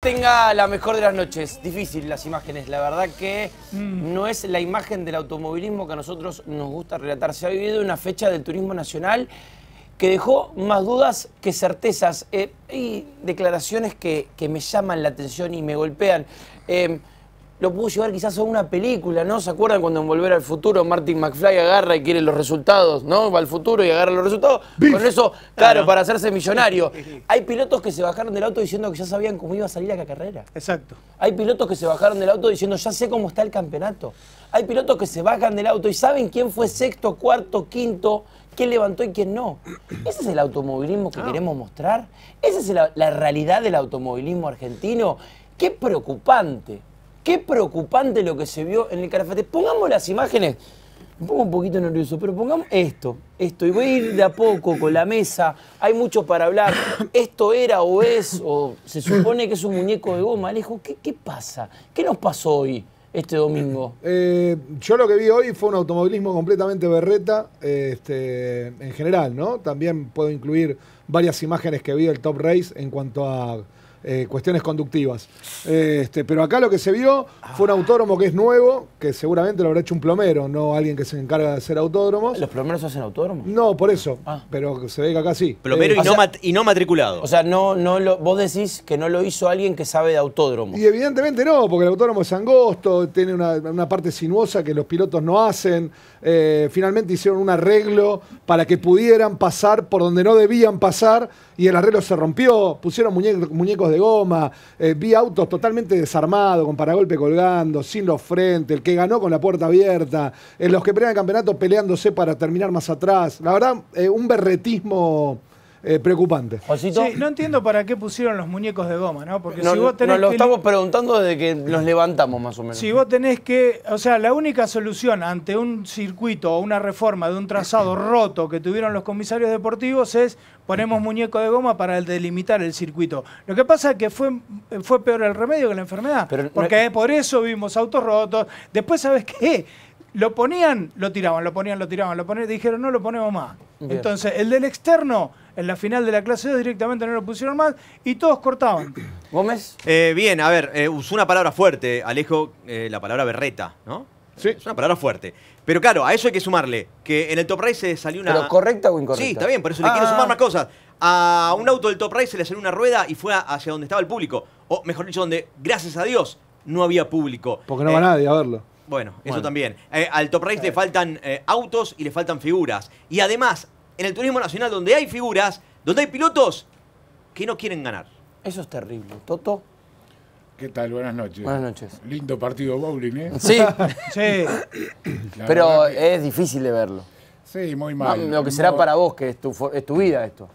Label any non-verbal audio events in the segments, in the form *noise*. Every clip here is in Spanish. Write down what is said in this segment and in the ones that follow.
Tenga la mejor de las noches. Difícil las imágenes. La verdad que no es la imagen del automovilismo que a nosotros nos gusta relatar. Se ha vivido una fecha del turismo nacional que dejó más dudas que certezas. Eh, hay declaraciones que, que me llaman la atención y me golpean. Eh, lo puedo llevar quizás a una película, ¿no? ¿Se acuerdan cuando en Volver al Futuro Martin McFly agarra y quiere los resultados, ¿no? Va al futuro y agarra los resultados. Con eso, claro, para hacerse millonario. *laughs* Hay pilotos que se bajaron del auto diciendo que ya sabían cómo iba a salir la carrera. Exacto. Hay pilotos que se bajaron del auto diciendo ya sé cómo está el campeonato. Hay pilotos que se bajan del auto y saben quién fue sexto, cuarto, quinto, quién levantó y quién no. ¿Ese es el automovilismo que queremos mostrar? ¿Esa es la, la realidad del automovilismo argentino? Qué preocupante. Qué preocupante lo que se vio en el Carafate. Pongamos las imágenes. Me pongo un poquito nervioso, pero pongamos esto, esto. Y voy a ir de a poco con la mesa. Hay mucho para hablar. Esto era o es, o se supone que es un muñeco de goma. Alejo, ¿qué, qué pasa? ¿Qué nos pasó hoy, este domingo? Eh, yo lo que vi hoy fue un automovilismo completamente berreta, este, en general, ¿no? También puedo incluir varias imágenes que vi del Top Race en cuanto a eh, cuestiones conductivas. Eh, este, pero acá lo que se vio fue un autódromo que es nuevo, que seguramente lo habrá hecho un plomero, no alguien que se encarga de hacer autódromos. ¿Los plomeros hacen autódromos? No, por eso. Ah. Pero se ve que acá sí. Plomero Eh, y, o no sea- mat- y no matriculado. O sea, no, no lo, vos decís que no lo hizo alguien que sabe de autódromos. Y evidentemente no, porque el autódromo es angosto, tiene una, una parte sinuosa que los pilotos no hacen. Eh, finalmente hicieron un arreglo para que pudieran pasar por donde no debían pasar y el arreglo se rompió. Pusieron muñe- muñecos de goma, eh, vi autos totalmente desarmados, con paragolpe colgando, sin los frentes, el que ganó con la puerta abierta, eh, los que pelean el campeonato peleándose para terminar más atrás. La verdad, eh, un berretismo eh, preocupante. Sí, no entiendo para qué pusieron los muñecos de goma, ¿no? Porque no- si vos tenés nos lo que- estamos preguntando desde que nos levantamos más o menos. Si vos tenés que, o sea, la única solución ante un circuito o una reforma de un trazado roto que tuvieron los comisarios deportivos es ponemos muñeco de goma para delimitar el circuito. Lo que pasa es que fue, fue peor el remedio que la enfermedad, Pero no- porque por eso vimos autos rotos. Después, ¿sabes qué? Lo ponían, lo tiraban, lo ponían, lo tiraban, lo ponían, dijeron no lo ponemos más. Bien. Entonces, el del externo, en la final de la clase 2 directamente no lo pusieron más y todos cortaban. Gómez, Eh, bien, a ver, eh, usó una palabra fuerte, Alejo, eh, la palabra berreta, ¿no? Sí. Es una palabra fuerte. Pero claro, a eso hay que sumarle que en el Top Race se salió una. ¿pero correcta o incorrecta? Sí, está bien, por eso le quiero Ah. sumar más cosas. A un auto del Top Race se le salió una rueda y fue hacia donde estaba el público. O mejor dicho, donde, gracias a Dios, no había público. Porque no Eh, va nadie a verlo. Bueno, eso Bueno. también. Eh, al Top Race le faltan eh, autos y le faltan figuras. Y además, en el turismo nacional, donde hay figuras, donde hay pilotos que no quieren ganar. Eso es terrible. Toto, ¿Qué tal? Buenas noches. Buenas noches. Lindo partido bowling, ¿eh? sí, *laughs* Sí. La pero que- es difícil de verlo. Sí, muy No, mal. lo que será No, para vos, que es tu, for- es tu vida esto.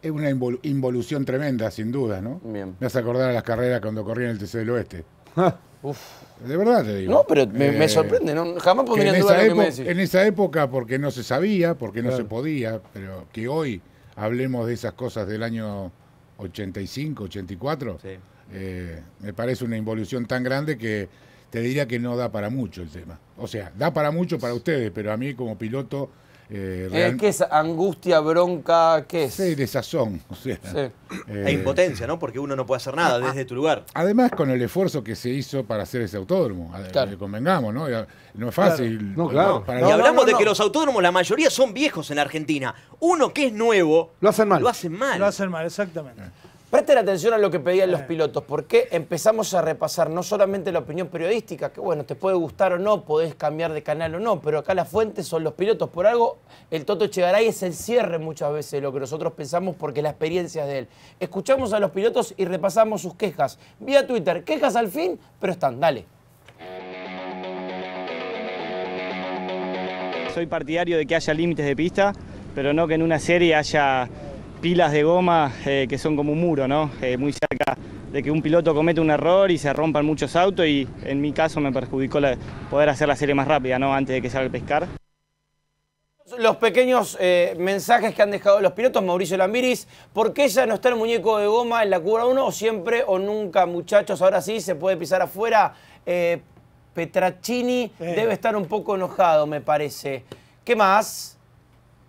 Es una invol- involución tremenda, sin duda, ¿no? Bien. Me hace acordar a las carreras cuando corría en el TC del Oeste. *laughs* Uf. De verdad te digo. No, pero me, me Eh, sorprende, ¿no? jamás que pondría en, en duda esa lo que me decís. en esa época, porque no se sabía, porque no se podía, pero que hoy hablemos de esas cosas del año 85, 84, Sí. Eh, me parece una involución tan grande que te diría que no da para mucho el tema. O sea, da para mucho para ustedes, pero a mí como piloto... Eh, Eh, real- ¿Qué es angustia, bronca? ¿Qué es? Sí, desazón. *laughs* O sea, Sí. eh, E impotencia, ¿no? Porque uno no puede hacer nada desde tu lugar. Además, con el esfuerzo que se hizo para hacer ese autódromo, Claro. que convengamos, ¿no? No es fácil. No, claro. Para y No, hablamos no, de que los autódromos, la mayoría son viejos en la Argentina. Uno que es nuevo, Lo hacen mal. lo hacen mal. Lo hacen mal, exactamente. Presten atención a lo que pedían los pilotos, porque empezamos a repasar no solamente la opinión periodística, que bueno, te puede gustar o no, podés cambiar de canal o no, pero acá la fuente son los pilotos. Por algo, el Toto Echegaray es el cierre muchas veces de lo que nosotros pensamos porque la experiencia es de él. Escuchamos a los pilotos y repasamos sus quejas. Vía Twitter, quejas al fin, pero están, dale. Soy partidario de que haya límites de pista, pero no que en una serie haya pilas de goma eh, que son como un muro, ¿no? Eh, muy cerca de que un piloto comete un error y se rompan muchos autos y en mi caso me perjudicó la- poder hacer la serie más rápida, ¿no? Antes de que salga el pescar. Los pequeños eh, mensajes que han dejado los pilotos, Mauricio Lambiris, ¿por qué ya no está el muñeco de goma en la curva 1 o siempre o nunca, muchachos? Ahora sí se puede pisar afuera. Eh, Petracini Eh. debe estar un poco enojado, me parece. ¿Qué más?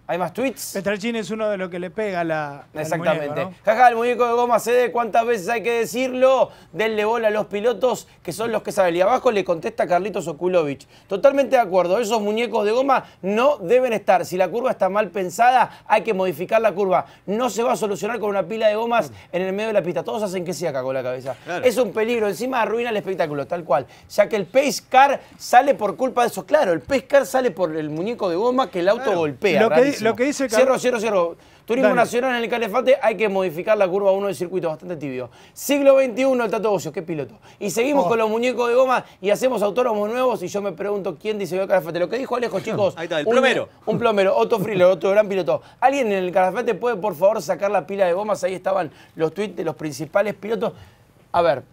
¿Hay más tweets? Petrachín es uno de los que le pega la. Exactamente. Jaja, el muñeco de goma cede, ¿cuántas veces hay que decirlo? Denle bola a los pilotos que son los que saben. Y abajo le contesta Carlitos Okulovich. Totalmente de acuerdo, esos muñecos de goma no deben estar. Si la curva está mal pensada, hay que modificar la curva. No se va a solucionar con una pila de gomas en el medio de la pista. Todos hacen que sí acá con la cabeza. Claro. Es un peligro, encima arruina el espectáculo, tal cual. Ya que el pace car sale por culpa de eso. Claro, el pace car sale por el muñeco de goma que el auto golpea. Lo que lo que dice Cierro, cierro, cierro. Turismo Dale. Nacional en el Calefate hay que modificar la curva 1 del circuito, bastante tibio. Siglo XXI, el Tato Bocio, qué piloto. Y seguimos Oh. con los muñecos de goma y hacemos autónomos nuevos y yo me pregunto quién diseñó el Calefate. Lo que dijo Alejo, chicos. *laughs* Ahí está, el un- plomero. Un plomero, Otto Friller, otro gran piloto. ¿Alguien en el Calefate puede, por favor, sacar la pila de gomas? Ahí estaban los tweets de los principales pilotos. A ver,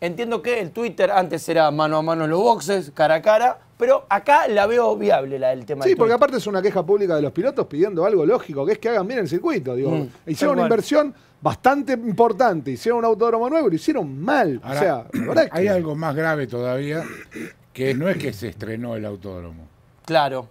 entiendo que el Twitter antes era mano a mano en los boxes, cara a cara, pero acá la veo viable la del tema Sí, del porque aparte es una queja pública de los pilotos pidiendo algo lógico, que es que hagan bien el circuito. Digo, Mm, hicieron una cual. inversión bastante importante, hicieron un autódromo nuevo y lo hicieron mal. Ahora, o sea, la verdad es que- hay algo más grave todavía, que no es que se estrenó el autódromo. Claro.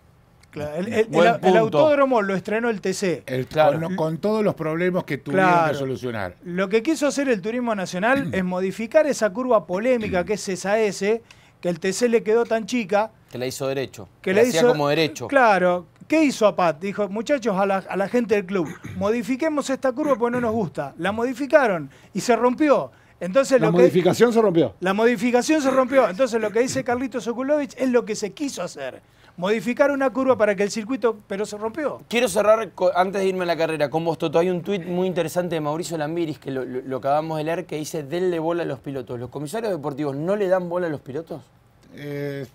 Claro, el, el- Buen el- el punto. autódromo lo estrenó el TC. El- Claro. con, con todos los problemas que tuvieron Claro. que solucionar. Lo que quiso hacer el Turismo Nacional es modificar esa curva polémica *clears throat* que es esa S, que el TC le quedó tan chica, Que la hizo derecho. que la le hacía hizo como derecho. Claro. ¿Qué hizo Apat? Dijo, muchachos, a la, a la gente del club, modifiquemos esta curva porque no nos gusta. La modificaron y se rompió. Entonces la lo que modificación se rompió. la modificación se rompió. Entonces lo que dice Carlitos Okulovich es lo que se quiso hacer. Modificar una curva para que el circuito, pero se rompió. Quiero cerrar, antes de irme a la carrera, con vos, Toto. Hay un tuit muy interesante de Mauricio Lambiris, que lo, lo- lo acabamos de leer, que dice, denle bola a los pilotos. ¿Los comisarios deportivos no le dan bola a los pilotos? Eh,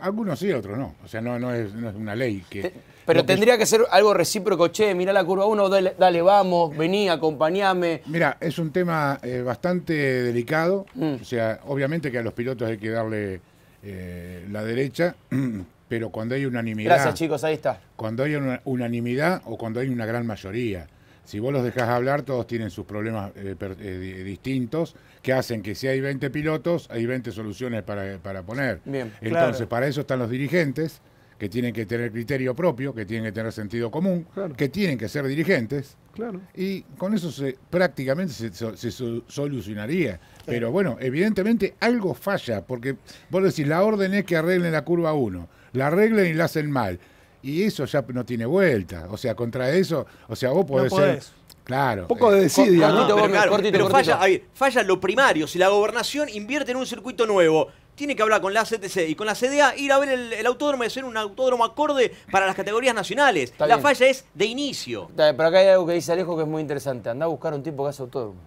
algunos sí, otros no. O sea, no, no, es, no es una ley. que Pero que- tendría que ser algo recíproco. Che, mirá la curva 1, dale, dale, vamos, vení, acompañame. Mira, es un tema eh, bastante delicado. Mm. O sea, obviamente que a los pilotos hay que darle eh, la derecha, *clears throat* pero cuando hay unanimidad. Gracias, chicos, ahí está. Cuando hay una unanimidad o cuando hay una gran mayoría. Si vos los dejás hablar, todos tienen sus problemas eh, per- eh, di- distintos que hacen que si hay 20 pilotos, hay 20 soluciones para, para poner. Bien, Entonces, claro. para eso están los dirigentes, que tienen que tener criterio propio, que tienen que tener sentido común, Claro. que tienen que ser dirigentes. Claro. Y con eso se, prácticamente se, se so- solucionaría. Pero bueno, evidentemente algo falla, porque vos decís, la orden es que arreglen la curva 1, la arreglen y la hacen mal. Y eso ya no tiene vuelta. O sea, contra eso, o sea, vos podés, podés. ser... Claro. Un poco de desidia, ¿no? pero claro, cortito, pero cortito. falla, a ver, falla lo primario. Si la gobernación invierte en un circuito nuevo, tiene que hablar con la CTC y con la CDA, ir a ver el, el autódromo y hacer un autódromo acorde para las categorías nacionales. Está la bien. falla es de inicio. Pero acá hay algo que dice Alejo que es muy interesante. Anda a buscar un tipo que hace autódromo.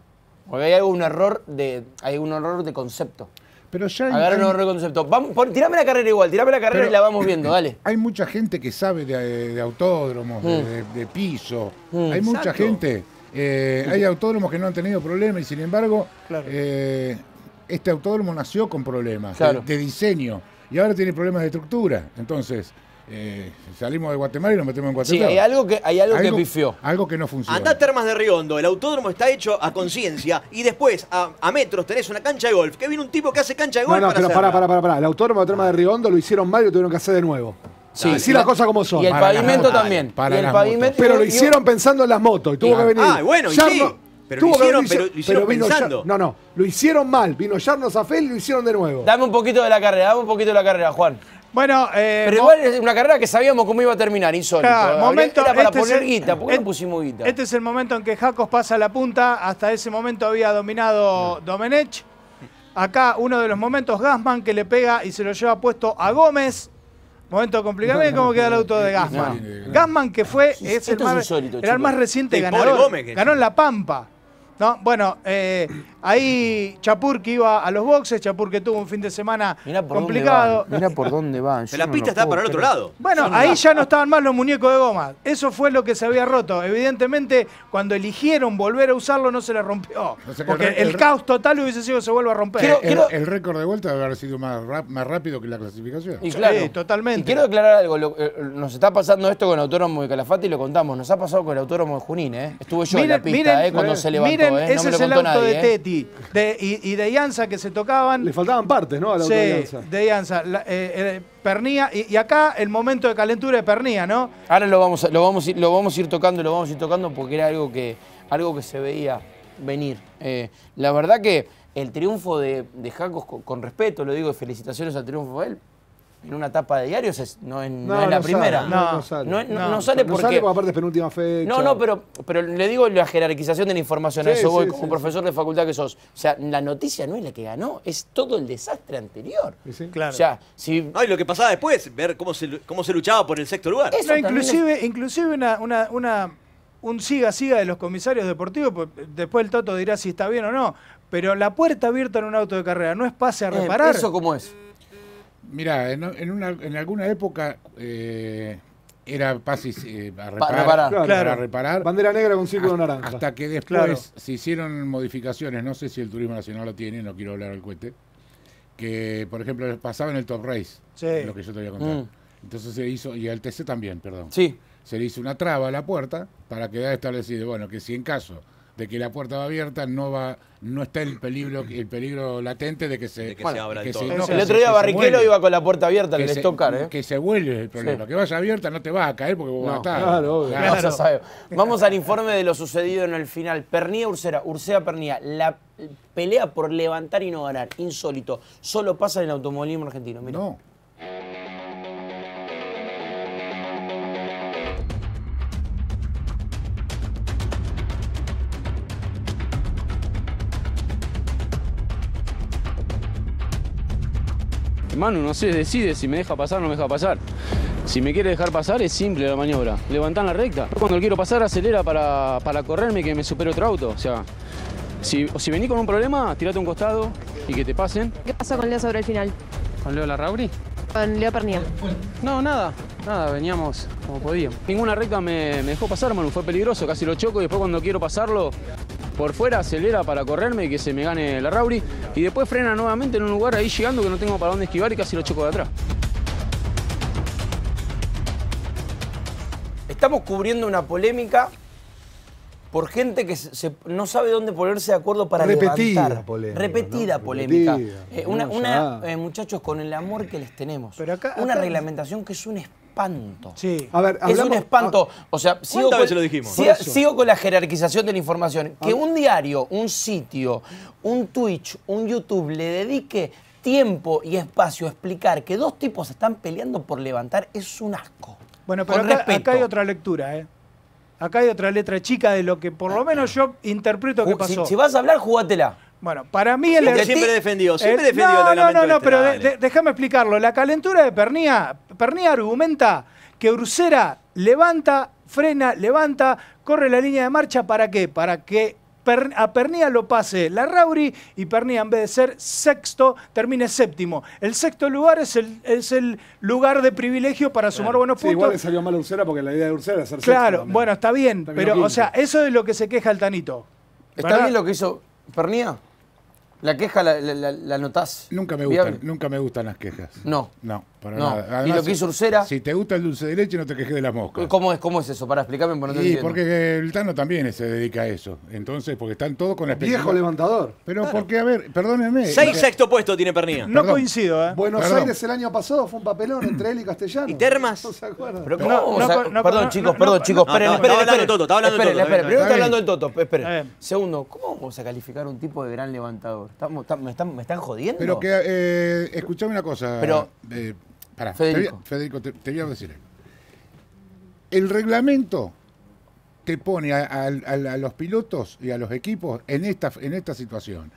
Porque hay algún error de, hay un error de concepto. Pero ya hay, Agarra un hay- error concepto. Vamos, pon- tirame la carrera igual, tirame la carrera Pero- y la vamos viendo, dale. hay mucha gente que sabe de, de autódromos, de, de- de piso. Mm. Hay mucha Exacto. gente. eh, hay autódromos que no han tenido problemas y sin embargo, Claro. eh, este autódromo nació con problemas Claro. de, diseño y ahora tiene problemas de estructura. Entonces, eh, salimos de Guatemala y nos metemos en Sí, Guatemala. hay algo que, hay algo, que pifió. Algo que no funciona. Andá a Termas de Riondo, el autódromo está hecho a conciencia y después a, a metros tenés una cancha de golf, que viene un tipo que hace cancha de No, golf no, para pero hacerla. pará, pará, pará, pará. El autódromo de Trama de Riondo lo hicieron mal y lo tuvieron que hacer de nuevo. Sí, las la- cosas como son. Y el Para pavimento motos. también. Para y el las pavimento. Pero lo hicieron pensando en las motos y tuvo Y- que venir. ah, bueno, y sí, pero lo hicieron- venir- pero lo hicieron pensando. no, no, lo hicieron mal. Vino Yarno Zafel y lo hicieron de nuevo. Dame un poquito de la carrera, dame un poquito de la carrera, Juan. Bueno, eh, Pero igual es una carrera que sabíamos cómo iba a terminar, insólito. Claro, momento, Era para este es poner el- guita, ¿por qué et- no pusimos guita? Este es el momento en que Jacos pasa la punta. Hasta ese momento había dominado Domenech. Acá uno de los momentos, Gasman que le pega y se lo lleva puesto a Gómez. Momento complicado. Miren cómo queda el auto de Gasman. No. Gasman que fue, es esto el es más, insólito, era el más reciente Sí, ganador. Gómez Ganó en La Pampa. ¿No? Bueno, eh, ahí Chapur que iba a los boxes, Chapur que tuvo un fin de semana Mirá por complicado. dónde van. Mirá por dónde van. *laughs* Pero la pista está para el otro lado. Bueno, ahí ya no estaban más los muñecos de goma. Eso fue lo que se había roto. Evidentemente, cuando eligieron volver a usarlo, no se le rompió. O sea que Porque el caos total hubiese sido que se vuelva a romper. Quiero- el, quiero- el récord de vuelta debe haber sido más, rap- más rápido que la clasificación. Y Sí, claro, totalmente. Y quiero aclarar algo. lo- eh, nos está pasando esto con el autódromo de Calafate y lo contamos. Nos ha pasado con el autódromo de Junín, ¿eh? Estuve yo en la pista, miren- ¿eh? Cuando se levantó. ¿Eh? Ese es el auto nadie, de ¿eh? Teti de, y, y de Ianza que se tocaban. Le faltaban partes, ¿no? A la Sí, de Ianza. La- eh, eh, Pernía, y, y acá el momento de calentura de Pernía, ¿no? Ahora lo vamos, a- lo, vamos, lo vamos a ir tocando, lo vamos a ir tocando porque era algo que, algo que se veía venir. Eh, la verdad que el triunfo de, de Jacos, con, con respeto, lo digo, felicitaciones al triunfo de él, en una etapa de diarios es- no, es, no es la primera. Sale, no, No, no sale. No, no- No, no sale No porque... sale porque aparte es penúltima fecha. No, no, pero, pero le digo la jerarquización de la información, a Sí, eso voy sí, como sí, profesor de facultad que sos. O sea, la noticia no es la que ganó, es todo el desastre anterior. Sí, sí. Claro. O sea, si... No, y lo que pasaba después, ver cómo se, cómo se luchaba por el sexto lugar. Eso No, inclusive, inclusive una, una, una- un siga-siga de los comisarios deportivos, pues, después el Toto dirá si está bien o no, pero la puerta abierta en un auto de carrera no es pase a eh, reparar. ¿Eso cómo es? Mirá, en, en una- en alguna época eh, era pasis eh, a reparar, reparar. Claro. reparar, Bandera negra con círculo hasta, naranja. hasta que después Claro. se hicieron modificaciones, no sé si el Turismo Nacional lo tiene, no quiero hablar del cohete, que por ejemplo pasaba en el Top Race, Sí. lo que yo te voy a contar. Mm. Entonces se hizo, y al TC también, perdón. Sí. se le hizo una traba a la puerta para quedar establecido, bueno, que si en caso de que la puerta va abierta no va no está el peligro el peligro latente de que se De que bueno, se abra que del se- no, El que El otro día que se Barrichello vuelve, iba con la puerta abierta que el Car, ¿eh? que se vuelve el problema, Sí. que vaya abierta no te va a caer porque vos No, vas a estar. claro, obvio. Claro. Vas saber. Vamos al informe de lo sucedido en el final. Pernía Ursera, Ursea Pernía, la pelea por levantar y no ganar, insólito. Solo pasa en el automovilismo argentino. Mira. No. Manu, no sé, decide si me deja pasar o no me deja pasar. Si me quiere dejar pasar es simple la maniobra. Levantar la recta. Cuando quiero pasar acelera para, para correrme y que me supere otro auto. O sea, si, o si venís con un problema, tirate un costado y que te pasen. ¿Qué pasó con Leo sobre el final? ¿Con Leo Larrauri? Con Leo Pernía. No, nada, nada, veníamos como podíamos. Ninguna recta me, me dejó pasar, Manu, fue peligroso, casi lo choco y después cuando quiero pasarlo, por fuera acelera para correrme y que se me gane la Rauri y después frena nuevamente en un lugar ahí llegando que no tengo para dónde esquivar y casi lo choco de atrás. Estamos cubriendo una polémica por gente que se- se- no sabe dónde ponerse de acuerdo para Repetida levantar. polémica, Repetida ¿no? polémica. Repetida. Eh, una, No, una, ya. eh, muchachos, con el amor que les tenemos. Pero acá- una acá- reglamentación que es un espanto. Sí. A ver, Es un espanto. O sea, sigo ¿Cuántas con, lo dijimos? sigo con la jerarquización de la información. Que un diario, un sitio, un Twitch, un YouTube le dedique tiempo y espacio a explicar que dos tipos están peleando por levantar es un asco. Bueno, pero acá, hay otra lectura, ¿eh? Acá hay otra letra chica de lo que por lo menos yo interpreto que si, pasó. si vas a hablar, jugátela. Bueno, para mí el Siempre, siempre he defendido, siempre el- defendido no, el no, no, no, este, pero de- déjame explicarlo. La calentura de Pernía, Pernía argumenta que Ursera levanta, frena, levanta, corre la línea de marcha, ¿para qué? Para que Per- a Pernía lo pase la Rauri y Pernía en vez de ser sexto termine séptimo. El sexto lugar es el, es el lugar de privilegio para sumar buenos Sí, puntos. igual le salió mal a Ursera porque la idea de Ursera era ser sexto Claro, bueno, está bien, pero o sea, eso es lo que se queja el Tanito. ¿Está bien lo que hizo Pernía? ¿La queja la, la, la- notás? Nunca me viable? gustan, nunca me gustan las quejas. No. No, para No. nada. ¿Y lo que hizo Ursera? Si te gusta el dulce de leche, no te quejes de la mosca. ¿Cómo es, ¿Cómo es eso? Para explicarme, porque no Y porque el Tano también se dedica a eso. Entonces, porque están todos con la Viejo levantador. Pero porque, a ver, perdónenme. Seis sexto puesto tiene Pernía. No Perdón. coincido, ¿eh? Buenos Perdón. Aires el año pasado fue un papelón entre él y Castellano. ¿Y Termas? ¿No se acuerdan? Pero ¿cómo No, vamos no, a- no, no, perdón, no, chicos, no, perdón, no, chicos, no, esperen, no, esperen, estaba hablando esperen. Toto, estaba hablando Esperen, Toto, esperen, está primero está hablando del Toto, esperen. Segundo, ¿cómo vamos a calificar a un tipo de gran levantador? ¿Estamos- están- me, están, ¿Me están jodiendo? Pero que, eh, escuchame una cosa. Pero- eh, pará, Federico. Te voy, a- Federico, te, te voy a decir algo. El reglamento te pone a, a- a- a los pilotos y a los equipos en esta, en esta situación.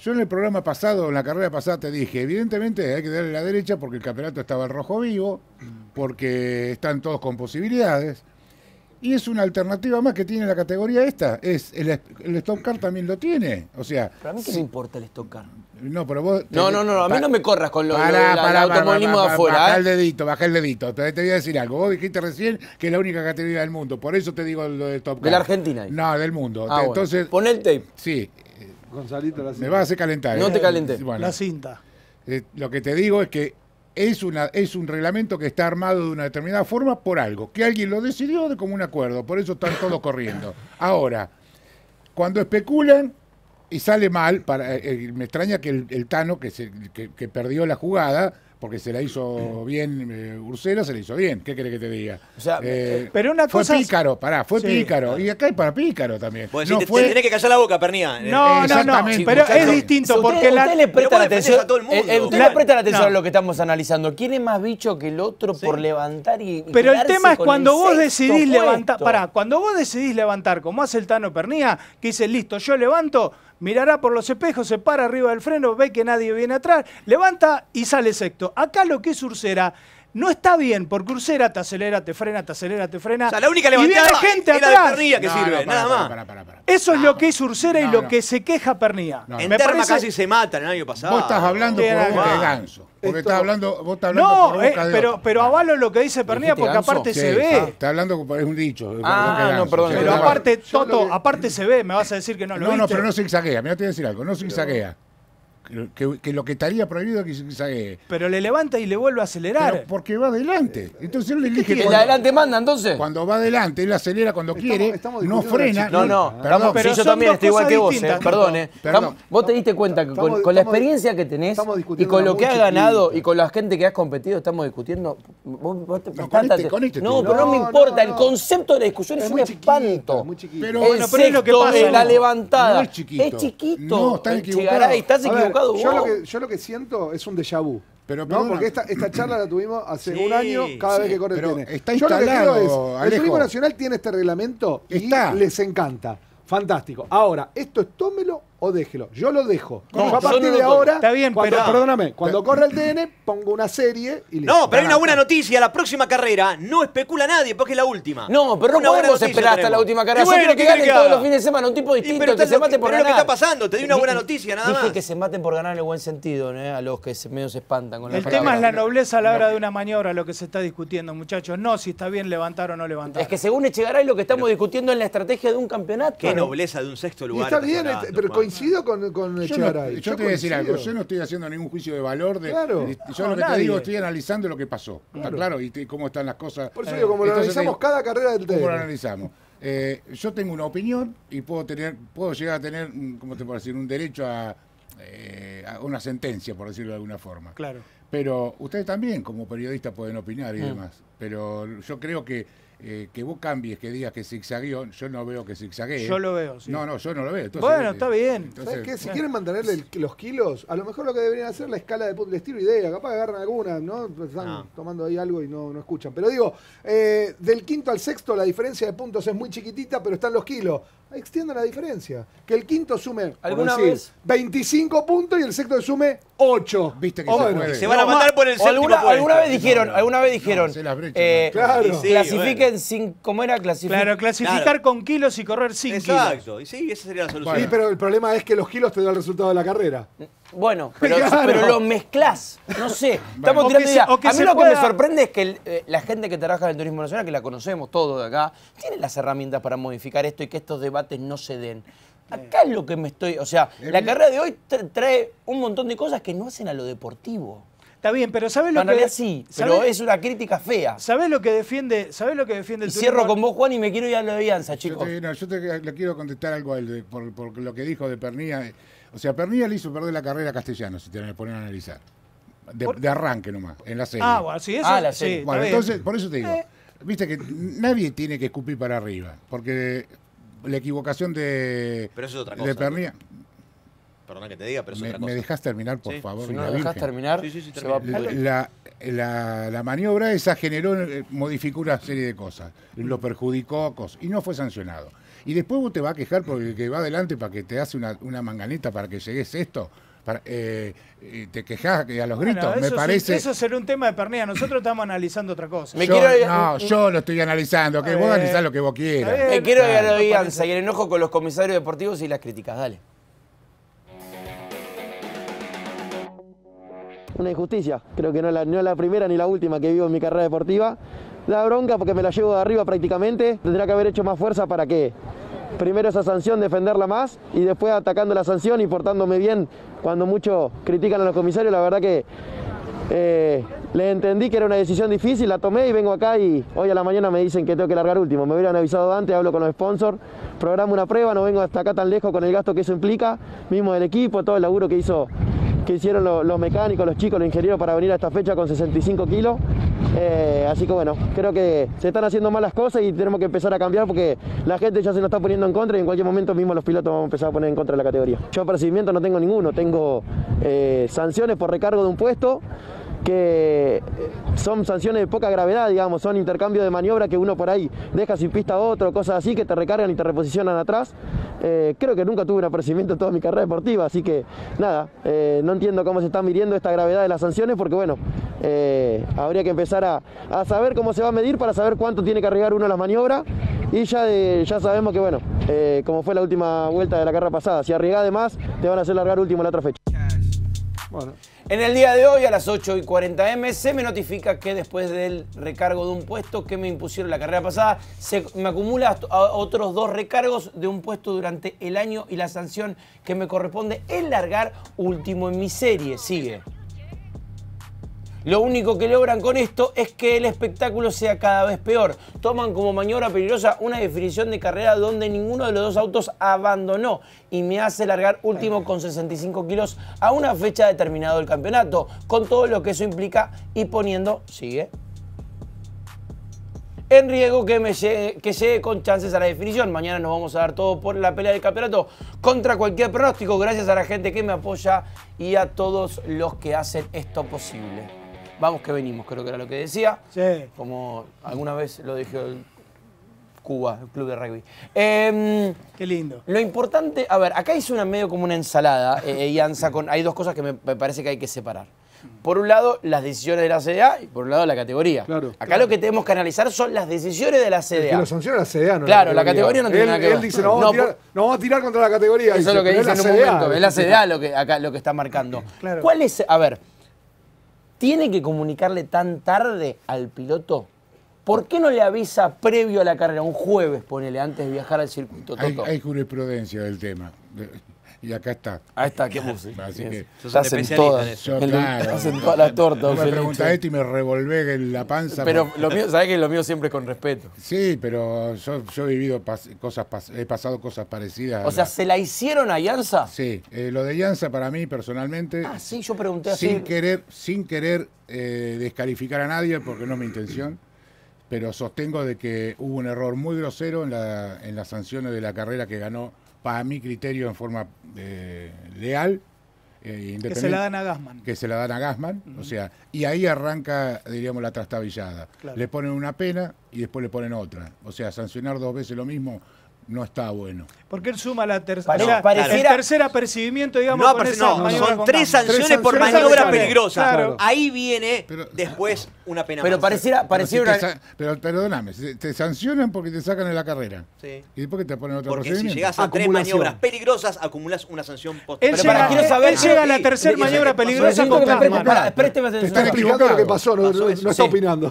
Yo en el programa pasado, en la carrera pasada, te dije, evidentemente hay que darle a la derecha porque el campeonato estaba al rojo vivo, porque están todos con posibilidades. Y es una alternativa más que tiene la categoría esta. Es el, el Stop Car también lo tiene. O sea, Pero a mí qué me importa el Stock Car. no, pero vos. No, no, no, a mí no me corras con lo, lo- Pará, la- pará, el automovilismo pará, de pará, afuera. Baja ¿eh? el dedito, baja el dedito. Te, te voy a decir algo. Vos dijiste recién que es la única categoría del mundo. Por eso te digo lo de Top De Car. la Argentina. No, del mundo. Ah, bueno. Entonces, Pon el tape. sí, Gonzalito la me vas a hacer calentar. No ¿eh? te calenté. Bueno, La cinta. eh, lo que te digo es que es, es un reglamento que está armado de una determinada forma por algo, que alguien lo decidió de común acuerdo, por eso están todos corriendo. Ahora, cuando especulan y sale mal, para, eh, eh, me extraña que el, Tano, que, que perdió la jugada, porque se la hizo bien eh, Ursera, se la hizo bien. ¿Qué querés que te diga? O sea, Eh, pero una fue cosa es- pícaro, pará, fue Sí. pícaro. Y acá hay para pícaro también. No te fue, tenés que callar la boca, Pernía. Eh, No, no, no, pero es distinto Usted- porque la... usted le presta la atención. a todo el mundo. eh, eh, usted La- le presta la atención no. a lo que estamos analizando. ¿Quién es más bicho que el otro por levantar y, Pero el tema es cuando vos decidís levantar, pará, cuando vos decidís levantar, como hace el Tano Pernía, que dice, listo, yo levanto, mirará por los espejos, se para arriba del freno, ve que nadie viene atrás, levanta y sale sexto. Acá lo que es Ursera no está bien, porque Ursera te acelera, te frena, te acelera, te frena. O sea, la única y viene levantada gente es la de atrás. Pernía que No, sirve, no, nada más. Eso es lo que es Ursera y lo no. que se queja Pernía. No. En Me Terma parece- casi se matan el año pasado. Vos estás hablando por boca de ganso. Porque Esto- estás hablando, vos estás hablando No, por eh, boca de pero, otro. pero avalo lo que dice ¿Dijiste porque ganso? aparte Sí, se ve. Está hablando por- es un dicho. Ah, no, ganso. perdón, Pero aparte, Toto, aparte se ve, me vas a decir que no lo No, no, pero no zigzaguea. Mira, te voy a decir algo. No zigzaguea. Que, que- que lo que estaría prohibido es que zigzaguee. Pero le levanta y le vuelve a acelerar. Pero porque va adelante. Entonces él elige ¿El de cuando, adelante manda entonces? cuando va adelante, él acelera cuando Estamos- quiere, estamos no frena. No, no, Perdón, estamos- pero sí, yo también estoy igual que vos, eh, perdón, eh. Perdón. Estamos- vos te diste cuenta que Estamos- con, con la experiencia que tenés y con lo que has ganado y con la gente que has competido, estamos discutiendo. Vos, vos te No, con este- con este no, pero no, me importa, no, el concepto de la discusión es, Es un espanto. muy. Pero- el Bueno, pero es lo que pasa, la levantada. No es chiquito. Es chiquito. No, están Eh, equivocados. Estás A yo, lo que, yo lo que siento es un déjà vu. Pero ¿no? perdona. Porque esta, esta charla la tuvimos hace Sí, un año, cada sí, vez que corre pero tiene. está yo lo que instalado, creo es, el. Turismo Nacional tiene este reglamento y Está. les encanta. Fantástico. Ahora, esto es tómelo o déjelo. Yo lo dejo. No, yo a yo partir no de ahora, Está bien, cuando, pero- perdóname, cuando corre el TN, pongo una serie y listo. No, pero hay una buena noticia. La próxima carrera no especula nadie porque es la última. No, pero no Una buena podemos noticia esperar hasta tenemos. la última carrera. Y Yo bueno, quiero que ¿qué quiere ganen que todos los fines de semana, un tipo distinto, pero que se mate por pero es lo que ganar. está pasando, te di una buena noticia, nada Dije más. que se maten por ganar en el buen sentido, ¿no? a los que se, medio se espantan con la El palabra. tema es la nobleza a la hora de una maniobra, lo que se está discutiendo, muchachos. No si está bien levantar o no levantar. Es que según Echegaray lo que estamos discutiendo es la estrategia de un campeonato. Qué nobleza de un sexto lugar. está bien, este, pero. Coincido con, con Yo, no- Echegaray. yo te voy a decir algo, yo no estoy haciendo ningún juicio de valor. De, Claro. de- yo No, lo que nadie. te digo, estoy analizando lo que pasó. ¿Está Claro. claro? Y te- cómo están las cosas. Por eso digo, como lo Entonces analizamos digo, cada carrera del ¿Cómo lo analizamos? Eh, yo tengo una opinión y puedo tener, puedo llegar a tener, mm, ¿cómo te puedo decir? Un derecho a, eh, a una sentencia, por decirlo de alguna forma. Claro. Pero ustedes también, como periodistas, pueden opinar Mm. y demás. Pero yo creo que eh, que vos cambies, que digas que zigzagueó, yo no veo que zigzaguee. Yo lo veo, sí. No, no, yo no lo veo. Entonces, Bueno, eh, está bien. entonces- ¿Sabes qué? Si quieren mantenerle el- los kilos, a lo mejor lo que deberían hacer es la escala de puntos. Les tiro idea, capaz que agarran alguna, ¿no? Pues Están No. tomando ahí algo y no, no escuchan. Pero digo, eh, del quinto al sexto la diferencia de puntos es muy chiquitita, pero están los kilos. Extiendan la diferencia. Que el quinto sume ¿Alguna decir, vez? 25 puntos y el sexto sume 8. Viste que O se bueno, puede. Se van a matar por el séptimo alguna, alguna vez dijeron, alguna vez dijeron, hace clasifiquen sin, ¿cómo era? Clasifiquen. Claro, clasificar Claro. con kilos y correr sin kilos. Exacto. Y sí, esa sería la solución. Sí, pero el problema es que los kilos te dan el resultado de la carrera. Bueno, *laughs* pero, Claro. pero lo mezclás. No sé. Estamos tirando ideas. A mí se lo que me sorprende es que el, eh, la gente que trabaja en el turismo nacional, que la conocemos todos de acá, tiene las herramientas para modificar esto y que estos debates no se den. Acá es lo que me estoy. O sea, la carrera de hoy tra- trae un montón de cosas que no hacen a lo deportivo. Está bien, pero ¿sabes lo En que realidad sí, pero ¿sabés- es una crítica fea. ¿Sabés lo que defiende, ¿sabés lo que defiende Y el cierro turismo? con vos, Juan, y me quiero ir a la alianza, Yo chicos. te, no, yo te- le quiero contestar algo a él de- por, por lo que dijo de Pernilla. O sea, Pernilla le hizo perder la carrera a Castellano, si te la ponen a analizar. De, Por- de arranque nomás, en la serie. Ah, bueno, sí, eso Ah, la serie. Bueno, bien. entonces, por eso te digo, Eh. viste que nadie tiene que escupir para arriba, porque la equivocación de, Pero eso es otra de cosa. Pernilla, Perdona que te diga, pero es me, otra me cosa. dejas terminar, por Sí. favor. Si no la lo dejas terminar, Sí, sí, sí, se termina. va a. La, la- la maniobra esa generó, eh, modificó una serie de cosas, lo perjudicó, cosas, y no fue sancionado. Y después vos te vas a quejar porque el que va adelante para que te hace una, una manganeta para que llegues esto, para, eh, eh, te quejas que a los Bueno, gritos, me parece... eso será un tema de pernilla. Nosotros estamos analizando otra cosa. Me yo, quiero- no, yo lo estoy analizando, que Eh, vos analizás lo que vos quieras. bien. Me quiero ir a la alianza y el enojo con los comisarios deportivos y las críticas. Dale. Una injusticia. Creo que no es la, la primera ni la última que vivo en mi carrera deportiva. Da bronca porque me la llevo de arriba prácticamente. Tendría que haber hecho más fuerza para que primero esa sanción defenderla más y después atacando la sanción y portándome bien cuando muchos critican a los comisarios. La verdad que Eh, le entendí que era una decisión difícil, la tomé y vengo acá y hoy a la mañana me dicen que tengo que largar último. Me hubieran avisado antes, hablo con los sponsors, programo una prueba, no vengo hasta acá tan lejos con el gasto que eso implica, mismo del equipo, todo el laburo que hizo que hicieron lo- los mecánicos, los chicos, los ingenieros para venir a esta fecha con 65 kilos. Eh, así que bueno, creo que se están haciendo mal las cosas y tenemos que empezar a cambiar porque la gente ya se nos está poniendo en contra y en cualquier momento mismo los pilotos vamos a empezar a poner en contra de la categoría. Yo percibimiento no tengo ninguno, tengo eh, sanciones por recargo de un puesto que son sanciones de poca gravedad, digamos, son intercambios de maniobra que uno por ahí deja sin pista a otro, cosas así que te recargan y te reposicionan atrás. Eh, creo que nunca tuve un apercibimiento en toda mi carrera deportiva, así que nada, eh, no entiendo cómo se está midiendo esta gravedad de las sanciones porque bueno, eh, habría que empezar a, a saber cómo se va a medir para saber cuánto tiene que arriesgar uno las maniobras y ya, ya sabemos que bueno, como fue la última vuelta de la carrera pasada, si arriesgás de más te van a hacer largar último la otra fecha. Bueno, En el día de hoy, a las 8 y 40 M, se me notifica que después del recargo de un puesto que me impusieron la carrera pasada, se me acumula otros dos recargos de un puesto durante el año y la sanción que me corresponde es largar último en mi serie. Sigue. Lo único que logran con esto es que el espectáculo sea cada vez peor. Toman como maniobra peligrosa una definición de carrera donde ninguno de los dos autos abandonó y me hace largar último con 65 kilos a una fecha determinada del campeonato, con todo lo que eso implica y poniendo, sigue, en riesgo que, me llegue, que llegue con chances a la definición. Mañana nos vamos a dar todo por la pelea del campeonato contra cualquier pronóstico, gracias a la gente que me apoya y a todos los que hacen esto posible. Vamos que venimos, creo que era lo que decía. Sí. Como alguna vez lo dijo el Cuba, el club de rugby. Em, Qué lindo. lo importante, a ver, acá hice una medio como una ensalada, eh, eh, Ianza, con, hay dos cosas que me, me parece que hay que separar. Por un lado, las decisiones de la CDA y por un lado, la categoría. Claro. Acá lo que tenemos que analizar son las decisiones de la que CDA. lo sanciona la CDA, no Claro, la categoría no tiene él, nada que Él ver. dice, nos vamos, No, tirar, nos vamos a tirar contra la categoría. Eso es lo que dice en un la CDA. momento. Es la CDA lo que, acá, lo que está marcando. Claro. ¿Cuál es, a ver, tiene que comunicarle tan tarde al piloto? ¿Por qué no le avisa previo a la carrera, un jueves, ponele, antes de viajar al circuito? Hay, hay jurisprudencia del tema. Y acá está. Ahí está, ¿qué *laughs* puse? Así que- Estás en todas. Yo, en- claro. *laughs* estás en toda la torta, Vos me preguntás esto y me revolvé en la panza. Pero porque- lo mío, ¿sabés que lo mío siempre es con respeto? Sí, pero yo, yo he vivido pas- cosas, pas- he pasado cosas parecidas. a O sea, la- ¿se la hicieron a Yanza? Sí, eh, lo de Llanza para mí personalmente, Ah, sí, yo pregunté así. sin querer, sin querer eh, descalificar a nadie, porque no es mi intención, pero sostengo de que hubo un error muy grosero en, la- en las sanciones de la carrera que ganó, para mi criterio, en forma eh, leal. eh, Que se independiente- la dan a Gasman. que se la dan a Gasman, o sea, y ahí arranca, diríamos, la trastabillada. Claro. Le ponen una pena y después le ponen otra. O sea, sancionar dos veces lo mismo no está bueno. Porque él suma la tercera. Pare- o sea, pareciera- el tercer apercibimiento, digamos, No, con esa no, son tres sanciones por maniobra Claro, peligrosa. claro. Ahí viene Pero- después una pena Pero más. pareciera, Pero, pareciera si te una- pero perdóname, te sancionan porque te sacan en la carrera. Sí. ¿Y después que te ponen otro Porque si procedimiento? llegas a tres maniobras peligrosas, acumulás una sanción post Él Pero llega, para, él- saber- él llega a la Sí, tercera sí, maniobra sí, peligrosa con Te atención. están Está explicando lo que pasó, no, está opinando.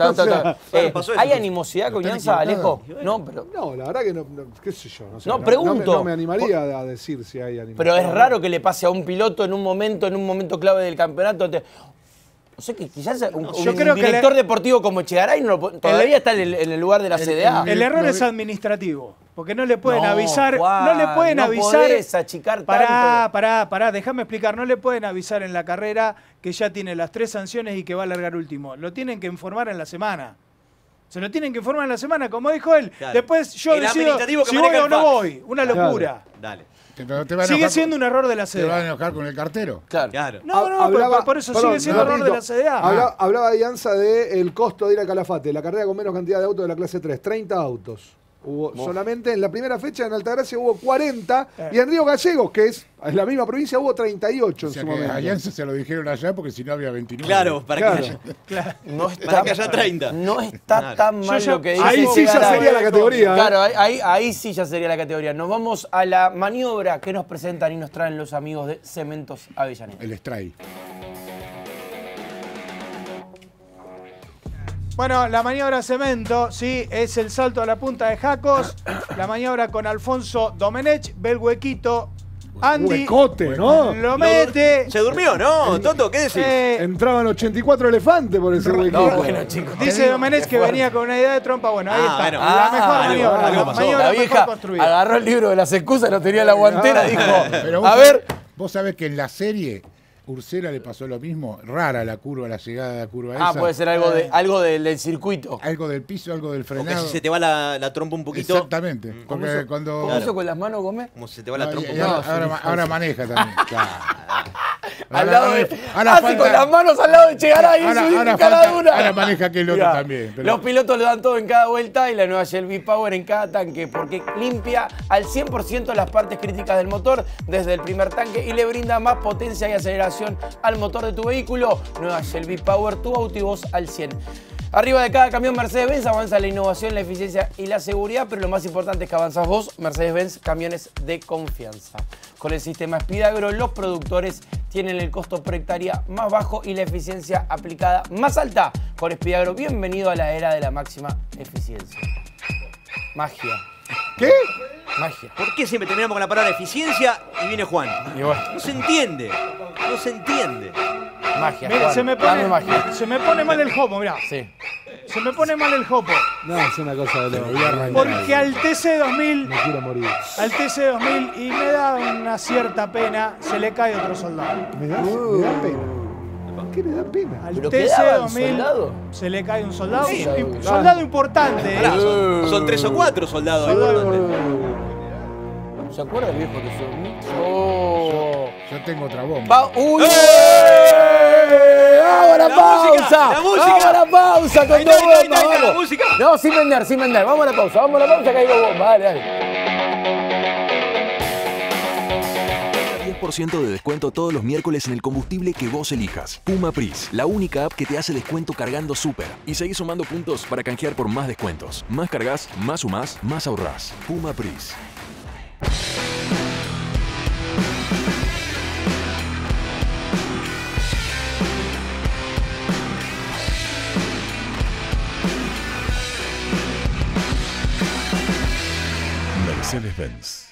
¿Hay animosidad con. Alejo? No, pero, No, la verdad que no, qué sé yo. No, sé, No, me- pregunto. No, me- no me animaría a decir si hay animación. pero es raro que le pase a un piloto en un momento, en un momento clave del campeonato. te- O sea que quizás un, yo un creo que director le- deportivo como Echegaray no lo todavía está en el, en el lugar de la CDA. El error No, es administrativo. Porque no le pueden No, avisar. Juan, no le pueden no avisar. podés achicar pará, tanto. pará, pará, déjame explicar. No le pueden avisar en la carrera que ya tiene las tres sanciones y que va a largar último. Lo tienen que informar en la semana. Se lo tienen que informar en la semana, como dijo él. Claro. Después yo El decido si voy o no voy. Una locura. Dale. Te, pero te van a Sigue siendo con- un error de la ¿Te van a CDA. enojar con el cartero? Claro. Claro. No, no, Hablaba- por, por eso perdón, sigue siendo error de la. CDA. Habla- hablaba de Ianza de el costo de ir a Calafate, la carrera con menos cantidad de autos de la clase 3, 30 autos. Hubo solamente en la primera fecha en Altagracia hubo 40 Eh. y en Río Gallegos, que es, es la misma provincia, hubo 38 O en sea su momento. a Llanza se lo dijeron allá porque si no había 29. Claro, para Claro. que haya. No está, Para que haya 30. No está Claro. tan mal ya- lo que dice Ahí sí ya sería la categoría. ¿eh? Claro, ahí, ahí, ahí sí ya sería la categoría. Nos vamos a la maniobra que nos presentan y nos traen los amigos de Cementos Avellaneda. El strike. Bueno, la maniobra cemento, sí, es el salto a la punta de Jacos. La maniobra con Alfonso Domenech, ve el huequito, Andy Huecote, ¿no? lo mete. ¿Se durmió, no? Toto, ¿qué decís? Eh, Entraban 84 elefantes por ese huequito. No, bueno, chicos. dice Domenech que venía con una idea de trompa. Bueno, ahí Ah, está. bueno. la Ah, mejor algo- maniobra. algo la pasó. maniobra La mejor vieja construida. agarró el libro de las excusas, no tenía la guantera, dijo, Pero vos a ver, sabés- vos sabés que en la serie Ursera le pasó lo mismo. Rara la curva, la llegada de la curva ah, esa. puede ser algo, de, algo del, del circuito. Algo del piso, algo del Porque frenado. si se te va la, la trompa un poquito. Exactamente. ¿Cómo Porque hizo, cuando. cómo hizo con las manos, Gómez? Como se te va la No, trompa un poquito. ahora, ahora ma- ahora maneja también. *laughs* Claro. Al Ahora- lado de, ahora- ahora hace falta- con las manos al lado de Chegaray Ahora- y ahora cada falta- una. ahora maneja aquel otro Mirá, también, pero- Los pilotos le dan todo en cada vuelta y la nueva Shell V-Power en cada tanque porque limpia al 100% las partes críticas del motor desde el primer tanque y le brinda más potencia y aceleración al motor de tu vehículo. Nueva Shell V-Power, tu auto y voz al 100. Arriba de cada camión Mercedes-Benz avanza la innovación, la eficiencia y la seguridad, pero lo más importante es que avanzas vos, Mercedes-Benz, camiones de confianza. Con el sistema Spidagro, los productores tienen el costo por hectárea más bajo y la eficiencia aplicada más alta. Con Spidagro, bienvenido a la era de la máxima eficiencia. Magia, ¿Qué? Magia. ¿Por qué siempre terminamos con la palabra eficiencia y viene Juan? Y bueno, No se entiende. No se entiende. magia. Mira, Juan, se me pone, magia. se me pone mal el jopo, mirá. Sí. Se me pone mal el jopo. No, es una cosa de loco. Porque al TC2000, Me quiero morir. al TC2000, y me da una cierta pena, se le cae otro soldado. Me da, me da pena. ¿Por qué le da pena? Al ¿Pero quedaba un TC2000 soldado? se le cae un soldado. Sí. Un soldado importante, Pará, ¿eh? son, son tres o cuatro soldados. Soldado- importantes. ¿Se acuerda el viejo que fue? Oh. Yo tengo otra bomba. Pa- ¡Uy! ¡Eh! ¡Vamos a la, pausa! música, la música. ¡Vamos a la pausa con dos está, bombas! está, la vamos. música. No, sin vender, sin vender. Vamos a la pausa, vamos a la pausa que hay dos bombas. Dale, dale. 10% de descuento todos los miércoles en el combustible que vos elijas. Puma Pris, la única app que te hace descuento cargando súper. Y seguís sumando puntos para canjear por más descuentos. Más cargas, más sumás, más ahorrás. Puma Pris. Mercedes-Benz.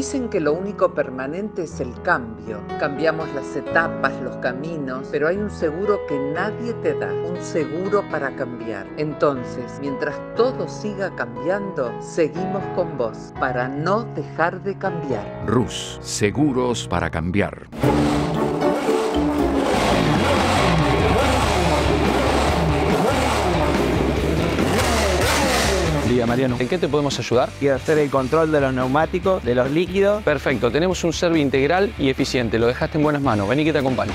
Dicen que lo único permanente es el cambio. Cambiamos las etapas, los caminos, pero hay un seguro que nadie te da, un seguro para cambiar. Entonces, mientras todo siga cambiando, seguimos con vos para no dejar de cambiar. Rus, seguros para cambiar. Mariano, ¿en qué te podemos ayudar? Quiero hacer el control de los neumáticos, de los líquidos. Perfecto, tenemos un servicio integral y eficiente. Lo dejaste en buenas manos. Vení que te acompaño.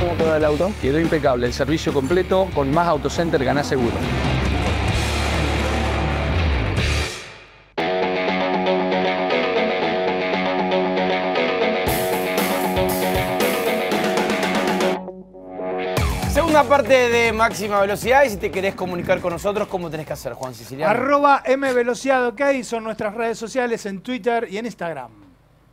¿Cómo quedó el auto? Quedó impecable. El servicio completo con más Autocenter ganás seguro. Segunda parte de máxima velocidad y si te querés comunicar con nosotros, ¿cómo tenés que hacer, Juan Siciliano? Arroba mvelocidad, ok, son nuestras redes sociales en Twitter y en Instagram.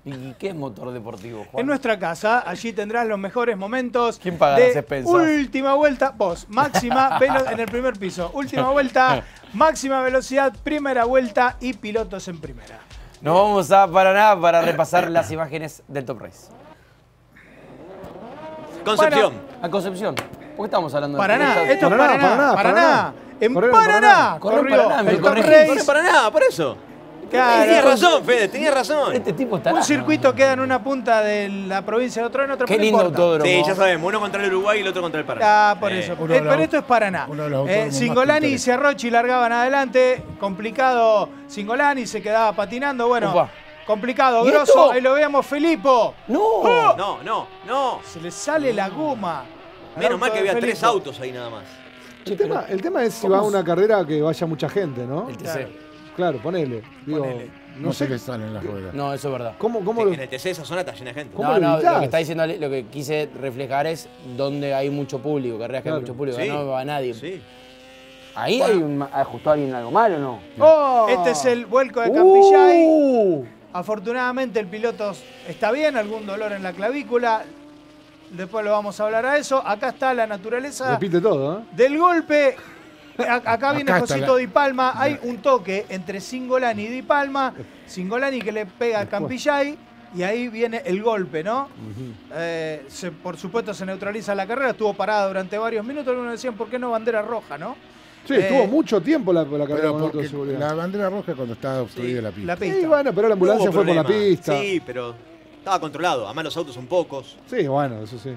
¿Y qué es motor deportivo, Juan? En nuestra casa, allí tendrás los mejores momentos. ¿Quién paga de las expensas? Última vuelta, vos, máxima *laughs* velo en el primer piso. Última vuelta, máxima velocidad, primera vuelta y pilotos en primera. Nos vamos a Paraná para repasar las imágenes del Top Race. Concepción. A Concepción. ¿Por qué estamos hablando de Paraná, pilotos? esto es Paraná, Paraná, En Corrieron en Paraná, Corrió en corrió Paraná, me el Top corregí. Race. No es para nada, por eso. Claro. Tenías razón, Fede, tenías razón. Este tipo está. Un circuito queda en una punta de la provincia de otro en otra. Qué lindo importa. autódromo. Sí, ya sabemos, uno contra el Uruguay y el otro contra el Paraná. Ah, por Eh, eso. Eh, los- pero esto es Paraná. Eh, Singolani y. Ciarrochi largaban adelante. Complicado Singolani, se quedaba patinando. Bueno, Opa. complicado, ¿Y grosso. esto? Ahí lo veamos, Felipo. ¡No! No, no, no. Se le sale la goma. Menos mal que había tres autos ahí nada más. El tema, el tema es si va a una carrera que vaya mucha gente, ¿no? El TC. Claro, ponele. Digo, Ponele. No, sé le salen las ruedas. No, eso es verdad. cómo, cómo lo- En el TC esa zona está llena de gente. ¿Cómo No, lo no, lo evitás? que está diciendo, Ale- lo que quise reflejar es donde hay mucho público, carreras que hay Claro. mucho público, Sí. no va nadie. Sí. Ahí hay un, ma- ajustó a alguien algo mal o no? ¡Oh! Este es el vuelco de Campillay. Uh, Afortunadamente el piloto está bien, algún dolor en la clavícula. Después lo vamos a hablar a eso. Acá está la naturaleza Repite todo, ¿eh? del golpe. A- Acá viene Acá Josito la- Di Palma. Hay un toque entre Singolani y Di Palma. Singolani que le pega a Campillay. Y ahí viene el golpe, ¿no? Eh, se- por supuesto se neutraliza la carrera. Estuvo parada durante varios minutos. Algunos decían, ¿por qué no bandera roja, no? Sí, Eh, estuvo mucho tiempo la, la carrera de la bandera roja cuando estaba obstruida la pista. La Sí, pista. bueno, pero la ambulancia fue por la pista. Sí, pero estaba controlado. Además los autos son pocos. Sí, bueno, eso sí.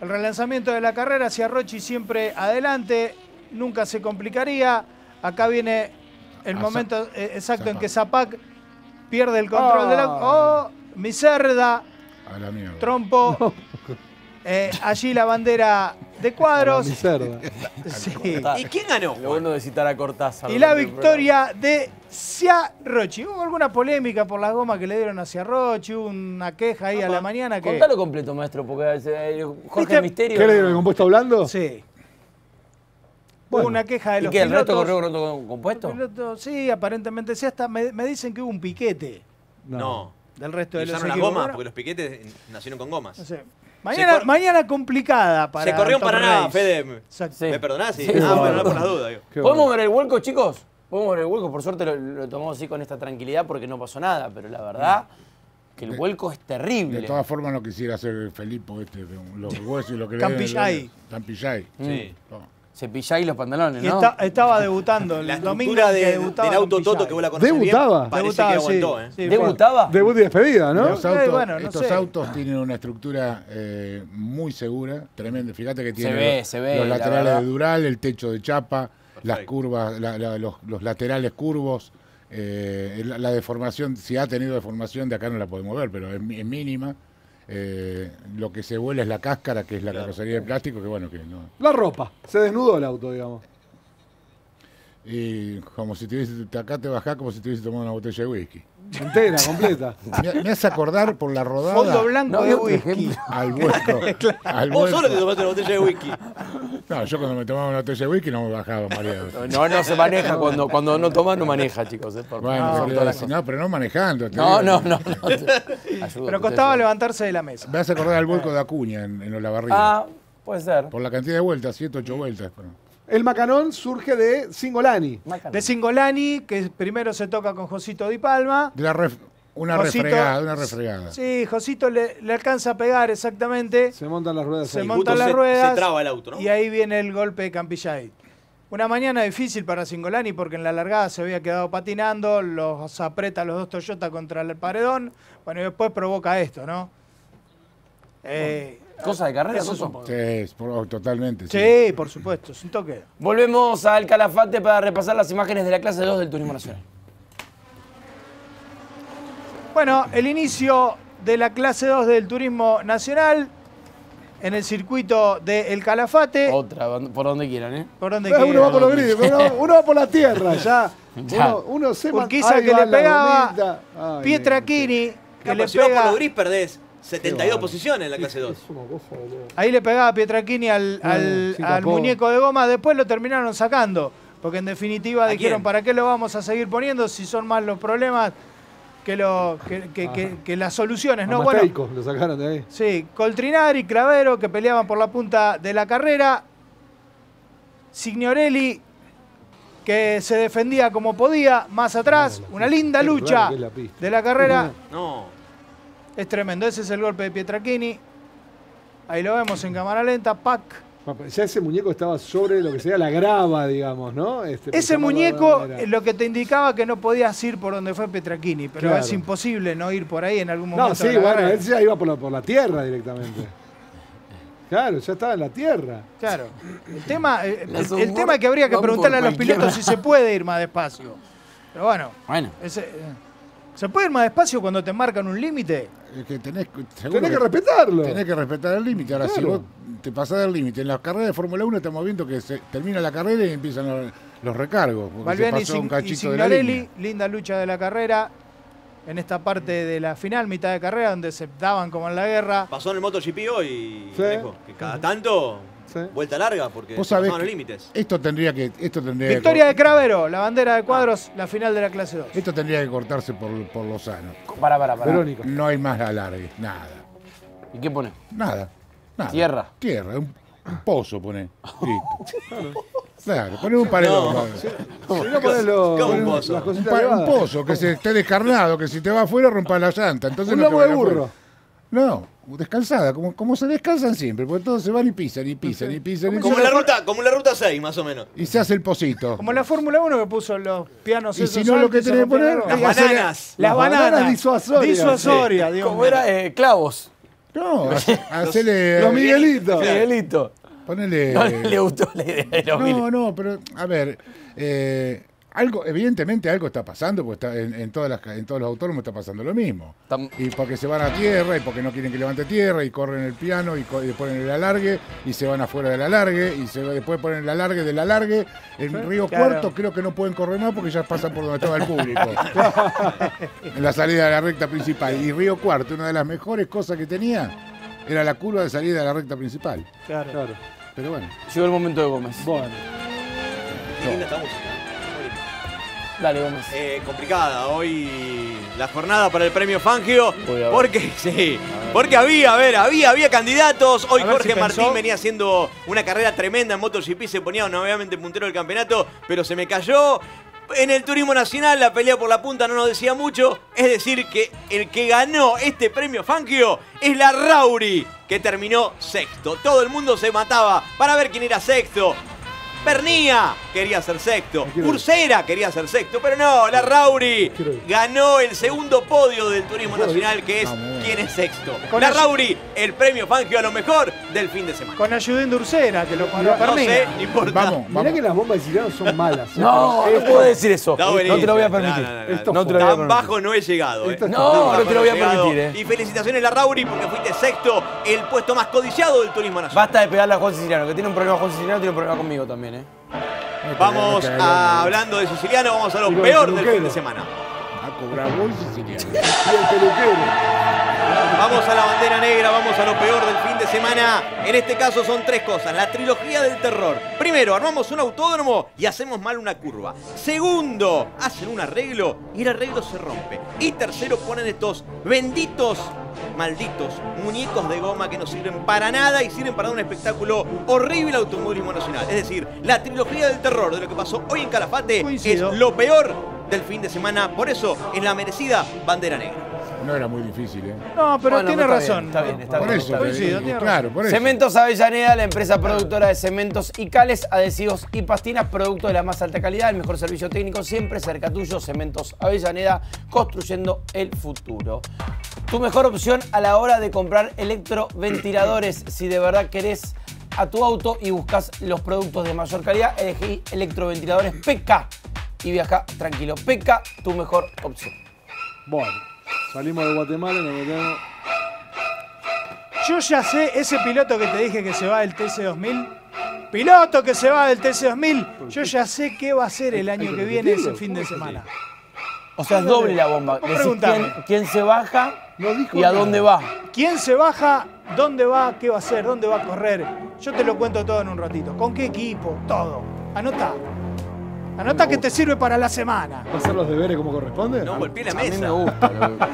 El relanzamiento de la carrera hacia Rochi siempre adelante, nunca se complicaría. Acá viene el Ah, momento eh, exacto en que Zapac pierde el control Ah. del auto. ¡Oh! Miserda, A la mierda. trompo. *laughs* Eh, allí la bandera de cuadros. Mi cerda. *laughs* Sí. ¿Y quién ganó? Lo bueno de citar a Cortázar. Y la victoria de Ciarrochi. Hubo alguna polémica por las gomas que le dieron a Ciarrochi, hubo una queja ahí a la mañana que. Contalo completo, maestro, porque eh, Jorge ¿Viste? Misterio. ¿Qué le dieron el compuesto blando? Sí. Bueno. Hubo una queja de ¿Y los qué, el resto corrió con otro compuesto? Piloto, sí, aparentemente sí. Hasta me, me dicen que hubo un piquete No. del resto de Y los usaron las gomas, porque los piquetes nacieron con gomas. no sé. Mañana, cor- mañana complicada para Se corrió Paraná, Race. Fede. Sí. ¿Me perdonás? Sí. Sí, ah, sí. bueno, no por las dudas. ¿Podemos ver el vuelco, chicos? Podemos ver el vuelco. Por suerte lo, lo tomamos así con esta tranquilidad porque no pasó nada. Pero la verdad que el De- vuelco es De terrible. todas formas no quisiera hacer Felipo este, de los huesos y lo que le Campillay. Campillay. Sí. Oh. Cepilláis los pantalones, Y ¿no? está- estaba debutando el La domingo que de- debutaba del auto. Toto que vos la conocés ¿Debutaba? bien, parece Debutaba, que aguantó, sí, ¿eh? sí, ¿Debutaba? Debut y despedida, ¿no? Los Eh, autos, bueno, no estos sé. autos tienen una estructura eh, muy segura, tremenda. Fíjate que tiene ve, los, se ve, los la laterales de Dural, el techo de chapa, las curvas, la- la- los, los laterales curvos. eh, la, la deformación, si ha tenido deformación, de acá no la podemos ver, pero es mínima. Eh, lo que se vuela es la cáscara, que es la Claro. carrocería de plástico, que bueno, que no. La ropa. Se desnudó el auto, digamos. Y como si tuviese, acá te bajás como si tuviese tomado una botella de whisky. Entera, completa. Me, me hace acordar por la rodada Fondo blanco No, de whisky. al vuelco. *laughs* al Vos solo te tomaste una botella de whisky. No, yo cuando me tomaba una botella de whisky no me bajaba mareado. No, no se maneja. Cuando, cuando no toma, no maneja, chicos. eh, por- Bueno, por todas las no, pero no manejando. no, no, no. no. *laughs* Ayudo, Pero costaba levantarse de la mesa. Me hace acordar al vuelco de Acuña en, en Olavarría. Ah, puede ser. Por la cantidad de vueltas, 7, 8 vueltas. pero- El macanón surge de Singolani. De Singolani, que primero se toca con Josito Di Palma. De la ref- una Josito- refregada, una refregada. Sí, Josito le, le alcanza a pegar exactamente. Se montan las ruedas Se ahí. montan Justo las se- ruedas. se traba el auto, ¿no? Y ahí viene el golpe de Campillay. Una mañana difícil para Singolani porque en la largada se había quedado patinando, los aprieta los dos Toyota contra el paredón. Bueno, y después provoca esto, ¿no? Eh, Cosa de carrera, eso Toto. Sí, por- oh, totalmente. sí. Sí, por supuesto, es un toque. Volvemos al Calafate para repasar las imágenes de la clase 2 del Turismo Nacional. Bueno, el inicio de la clase 2 del turismo nacional en el circuito de El Calafate. Otra, por donde quieran, ¿eh? Por donde Eh, uno va por los grises, uno, *laughs* uno va por la tierra, ya. *laughs* Ya. Uno, uno se Urquiza que le pegaba Pietrachini, que le vas por pega, los gris perdés 72 bárbaro. posiciones en la clase 2. ahí le pegaba Pietrachini al, al- muñeco de goma, después lo terminaron sacando, porque en definitiva ¿A dijeron, quién? ¿para qué lo vamos a seguir poniendo si son más los problemas que, lo, que, que- que- que las soluciones? A ¿no? Bueno, lo sacaron de ahí. Sí, Coltrinari, Clavero, que peleaban por la punta de la carrera. Signorelli, que se defendía como podía, más atrás. Una linda lucha de la carrera. No. Es tremendo. Ese es el golpe de Pietrachini. Ahí lo vemos en cámara lenta. Pac Ya ese muñeco estaba sobre lo que sería la grava, digamos, ¿no? Este, Ese muñeco eh, lo que te indicaba que no podías ir por donde fue Petraquini, pero Claro. es imposible no ir por ahí en algún momento. No, sí, bueno, carrera. él ya iba por la, por la tierra directamente. *laughs* Claro, ya estaba en la tierra. Claro. El tema, eh, *laughs* el, tema es que habría que preguntarle a los pilotos si se puede ir más despacio. Pero bueno, Bueno. ese, eh, ¿se puede ir más despacio cuando te marcan un límite? Es que tenés, Tenés que respetarlo. Tenés que respetar el límite. Ahora, si vos te pasás del límite, en las carreras de Fórmula 1 estamos viendo que se termina la carrera y empiezan los, los recargos. Pasó y, un Sig- y cachito de la Signorelli, línea. linda lucha de la carrera. En esta parte de la final, mitad de carrera, donde se daban como en la guerra. Pasó en el MotoGP hoy, Sí. Alejo, que cada tanto Sí. vuelta larga porque Vos sabés los límites. esto tendría que esto tendría Victoria de Cravero, la bandera de cuadros, la final de la clase 2. esto tendría que cortarse por, por lo sano. Para, para, para. Verónica. No hay más alargue, nada. ¿Y qué pone? Nada. nada. Tierra. Tierra, un, un pozo pone. Listo. Claro, poner un paredón. Si no pones los- ¿Cómo un pozo? Un, pa- pozo, que se esté descarnado, que si te va afuera rompa la llanta. Entonces Un no lomo de afuera. No, descansada, como, como se descansan siempre, porque todos se van y pisan y pisan y pisan y Como pisan. la ruta, como la ruta 6, más o menos. Y se hace el pocito. Como la Fórmula 1 que puso los pianos Y esos si no, lo que altos y se tenés que poner- las Las ruedas. bananas. Las bananas. disuasorias. Disuasorias, Dios ¿Cómo mío. era? Eh, clavos. No, hace- *laughs* hacele. Los Miguelitos. Miguelito. Ponele. No le gustó la idea de los No, no, pero a ver, eh, algo, evidentemente algo está pasando, porque está en, en todas las, en todos los autónomos está pasando lo mismo. Tam- Y porque se van a tierra, y porque no quieren que levante tierra, y corren el piano, y, y ponen el alargue, y se van afuera del alargue, y se, después ponen el alargue del alargue. En Río Claro. Cuarto creo que no pueden correr más porque ya pasan por donde estaba el público. *laughs* en la salida de la recta principal. Y Río Cuarto, una de las mejores cosas que tenía, era la curva de salida de la recta principal. Claro. Claro. Pero bueno. Llegó el momento de Gómez. Bueno. Qué linda esta música. Dale, Gómez. Eh, complicada hoy la jornada para el premio Fangio. Porque *laughs* sí, porque había, a ver, había, había candidatos. Hoy Jorge si Martín pensó. venía haciendo una carrera tremenda en MotoGP, se ponía nuevamente puntero del campeonato, pero se me cayó. En el turismo nacional la pelea por la punta no nos decía mucho, es decir que el que ganó este premio Fangio es la Rauri, que terminó sexto. Todo el mundo se mataba para ver quién era sexto. Pernía quería ser sexto. Ursera quería ser sexto, pero no, la Rauri ganó el segundo podio del turismo nacional, que es quién es sexto. Con la Rauri, el premio Fangio a lo mejor del fin de semana. Con ayudín de Ursera, que lo paró No Pernilla. sé, no importa. Vamos, Mirá vamos. que las bombas de Siciliano son *laughs* malas. ¿eh? No, no puedo decir eso. No te lo voy a No, permitir. no, no, no, Esto No te lo voy a Tan bajo no he llegado. eh. No, no te lo voy a permitir, eh. Y felicitaciones a la Rauri porque fuiste sexto, el puesto más codiciado del turismo nacional. Basta de pegarle a Juan Siciliano, que tiene un problema Juan Siciliano, tiene un problema conmigo también, ¿eh? Vamos a, hablando de siciliano, vamos a lo peor del fin de semana. A cobrar gol siciliano. Y el peluquero. Vamos a la bandera negra, vamos a lo peor del fin de semana. En este caso son tres cosas. La trilogía del terror. Primero, armamos un autódromo y hacemos mal una curva. Segundo, hacen un arreglo y el arreglo se rompe. Y tercero, ponen estos benditos, malditos muñecos de goma que no sirven para nada y sirven para dar un espectáculo horrible al automovilismo nacional. Es decir, la trilogía del terror de lo que pasó hoy en Calafate Coincido. es lo peor del fin de semana. Por eso, es la merecida bandera negra. No era muy difícil, ¿eh? No, pero Bueno, tiene está razón. bien, está bien, está por bien, eso, está bien. te Coincido, tiene claro, por eso. Cementos Avellaneda, la empresa productora de cementos y cales, adhesivos y pastinas, producto de la más alta calidad, el mejor servicio técnico, siempre cerca tuyo. Cementos Avellaneda, construyendo el futuro. Tu mejor opción a la hora de comprar electroventiladores, si de verdad querés a tu auto y buscas los productos de mayor calidad, elegí electroventiladores PK y viaja tranquilo. PK, tu mejor opción. Bueno, salimos de Guatemala y nos metemos. Yo ya sé, ese piloto que te dije que se va del TC2000, piloto que se va del TC2000, yo ya sé qué va a hacer el año que viene ese fin de ¿cómo se semana. O sea, es doble la bomba. Decís quién, quién se baja No dijo y a nada. dónde va. ¿Quién se baja? ¿Dónde va? ¿Qué va a hacer? ¿Dónde va a correr? Yo te lo cuento todo en un ratito. ¿Con qué equipo? Todo. Anota. Anota que te sirve para la semana. ¿Va a hacer los deberes como corresponde? No golpeé la A mí me mesa. gusta.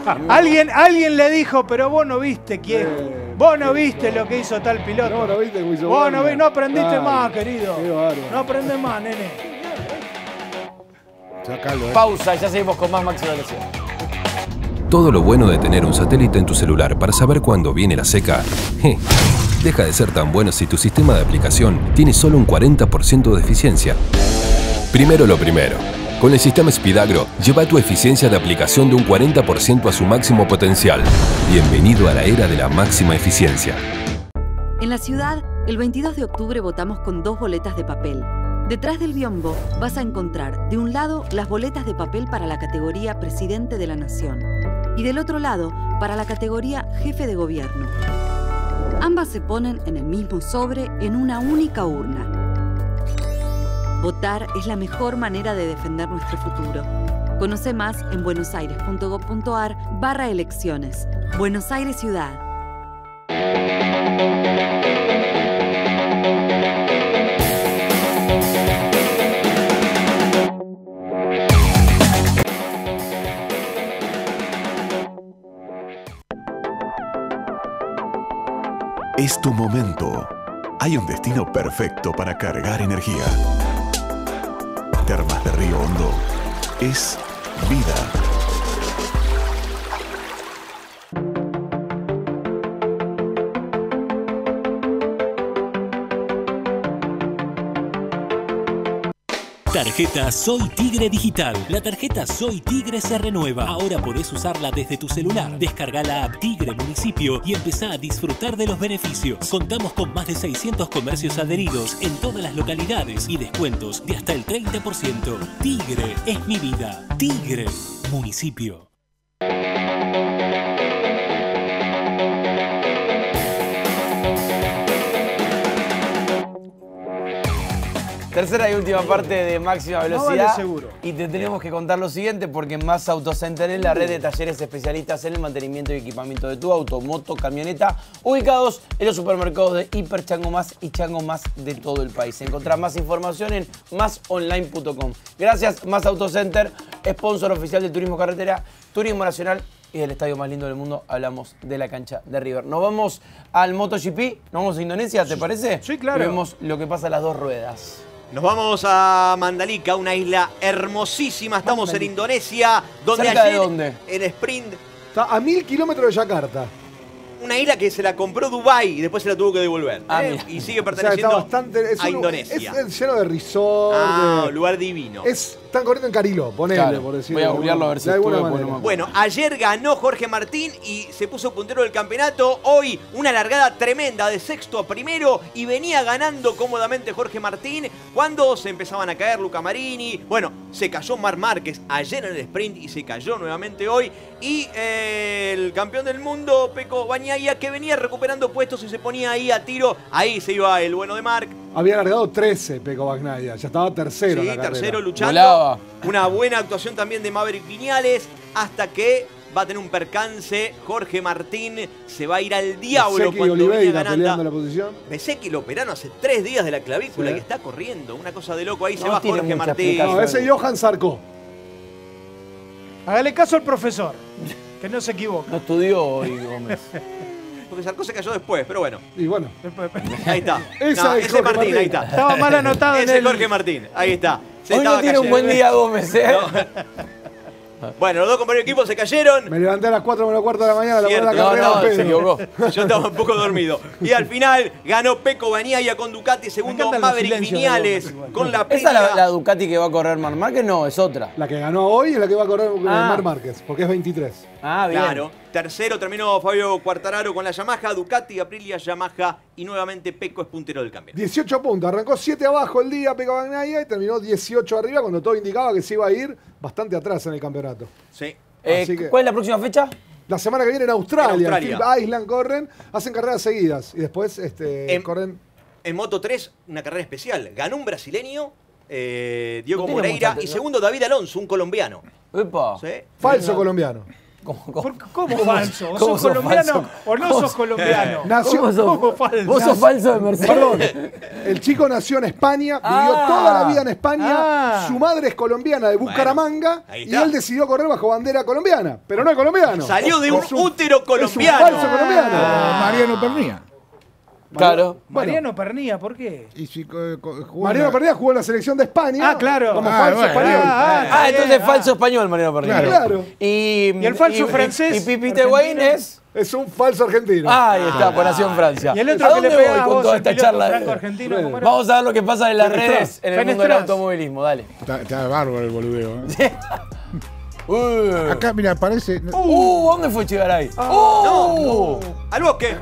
a mí me Alguien, alguien le dijo, pero vos no viste quién. Eh, Vos no viste lo que hizo tal piloto. No, no viste cómo hizo Vos no, vi- no aprendiste más, querido. Qué bárbaro. No aprendés más, nene. Sacalo, ¿eh? Pausa y ya seguimos con más Maxi Velocidad. Todo lo bueno de tener un satélite en tu celular para saber cuándo viene la seca, *laughs* je, deja de ser tan bueno si tu sistema de aplicación tiene solo un 40% de eficiencia. Primero lo primero. Con el sistema Spidagro, lleva tu eficiencia de aplicación de un 40% a su máximo potencial. Bienvenido a la era de la máxima eficiencia. En la ciudad, el 22 de octubre votamos con dos boletas de papel. Detrás del biombo vas a encontrar, de un lado, las boletas de papel para la categoría Presidente de la Nación y del otro lado, para la categoría Jefe de Gobierno. Ambas se ponen en el mismo sobre en una única urna. Votar es la mejor manera de defender nuestro futuro. Conoce más en buenosaires.gov.ar barra elecciones. Buenos Aires Ciudad. Es tu momento. Hay un destino perfecto para cargar energía. Termas de Río Hondo es vida. Tarjeta Soy Tigre Digital. La tarjeta Soy Tigre se renueva. Ahora podés usarla desde tu celular. Descarga la app Tigre Municipio y empezá a disfrutar de los beneficios. Contamos con más de 600 comercios adheridos en todas las localidades y descuentos de hasta el 30%. Tigre es mi vida. Tigre Municipio. Tercera y última parte de máxima No velocidad. vale seguro. Y te tenemos que contar lo siguiente porque Más Autocenter es la red de talleres especialistas en el mantenimiento y equipamiento de tu auto, moto, camioneta, ubicados en los supermercados de Hiper Chango Más y Chango Más de todo el país. Encontrás más información en másonline.com. Gracias, Más Autocenter, sponsor oficial del Turismo Carretera, Turismo Nacional y del estadio más lindo del mundo. Hablamos de la cancha de River. Nos vamos al MotoGP, nos vamos a Indonesia, ¿te parece? Sí, claro. Y vemos lo que pasa a las dos ruedas. Nos vamos a Mandalika, una isla hermosísima. Estamos en. Indonesia, donde ¿Cerca de ayer dónde? sprint, Está a mil kilómetros de Yakarta. Una isla que se la compró Dubai y después se la tuvo que devolver. Ah, ¿eh? Y sigue O sea, perteneciendo está bastante, es a un- Indonesia. Es, lleno de resort. Ah, de- lugar divino. es, están corriendo en Cariló, ponele, Claro. por decirlo. Voy a googlearlo a ver si de alguna estuve, no Bueno, ayer ganó Jorge Martín y se puso puntero del campeonato. Hoy una largada tremenda de sexto a primero y venía ganando cómodamente Jorge Martín cuando se empezaban a caer Luca Marini. Bueno, se cayó Mar Márquez ayer en el sprint y se cayó nuevamente hoy. Y eh, el campeón del mundo, Peco Que venía recuperando puestos y se ponía ahí a tiro. Ahí se iba el bueno de Marc. Había largado 13 Peco Bagnaia, ya estaba tercero. en Sí, carrera. tercero luchando. Volaba. Una buena actuación también de Maverick Viñales hasta que va a tener un percance. Jorge Martín se va a ir al diablo Bezzecchi y cuando Oliveira peleando la posición. Lo operaron hace tres días de la clavícula Sí. y está corriendo. Una cosa de loco. Ahí se va Jorge Martín. No, ese es Johan Sarko. Hágale caso al profesor, que no se equivoca. No estudió hoy Gómez. *laughs* Porque Sarko se cayó después, pero bueno. Y bueno. Ahí está. *laughs* Esa No, es ese Jorge Martín, Martín. ahí está. Estaba mal anotado en Ese es el... Jorge Martín, ahí está. Se Hoy no tiene un buen día Gómez, ¿eh? *laughs* *laughs* Bueno, los dos compañeros de equipo se cayeron. Me levanté a las 4 menos cuarto de la mañana, la Cierto. No, carrera no, se Pedro. equivocó. *laughs* Yo estaba un poco dormido. Y al final ganó Peco Baniaya con Ducati, segundo Maverick Viñales con la ¿Esa es la, la Ducati que va a correr Mar Márquez? No, es otra. La que ganó hoy es la que va a correr con Ah. Mar Márquez, porque es 23. Ah, bien. Claro. Tercero terminó Fabio Quartararo con la Yamaha, Ducati, Aprilia, Yamaha y nuevamente Peco es puntero del campeonato. 18 puntos, arrancó 7 abajo el día Peco Bagnaia y terminó 18 arriba cuando todo indicaba que se iba a ir bastante atrás en el campeonato. Sí. Eh, que- ¿Cuál es la próxima fecha? La semana que viene en Australia, En Australia. Island corren, hacen carreras seguidas y después este, En- corren. En Moto 3, una carrera especial. Ganó un brasileño, eh, Diego No tiene Moreira, y segundo David Alonso, un colombiano. Epa. ¿Sí? Falso colombiano. ¿Cómo, cómo? ¿Cómo falso? ¿O ¿Cómo sos sos colombiano falso? o no ¿Cómo sos colombiano? Nació- ¿Cómo sos? ¿Cómo falso? ¿Vos sos falso de Mercedes? Perdón, el chico nació en España, vivió Ah. toda la vida en España, Ah. su madre es colombiana de Bucaramanga y él decidió correr bajo bandera colombiana, pero no es colombiano. Salió de un útero colombiano. Es un falso colombiano. Ah, Mariano Pernía. Claro. Mariano Pernía, ¿por qué? Y si, co- jugó Mariano una- Pernía jugó en la selección de España. Ah, claro. Como Ah, falso bueno. español. Ah, Ah, está entonces falso ah. español, Mariano Pernilla. Claro. Claro. Y, ¿Y el falso francés? Y, Pipite Higuaín es. Es un falso argentino. Ahí está, por nació en Francia. Y el otro ¿A que dónde le voy con vos, toda esta charla? Vamos a ver lo que pasa en las redes en el mundo del automovilismo. Dale. Está, está bárbaro el boludeo. ¿eh? *laughs* Uh, Acá, mira, parece. uh, ¿dónde fue Chigaray? Ah. Uh, ¡Al bosque!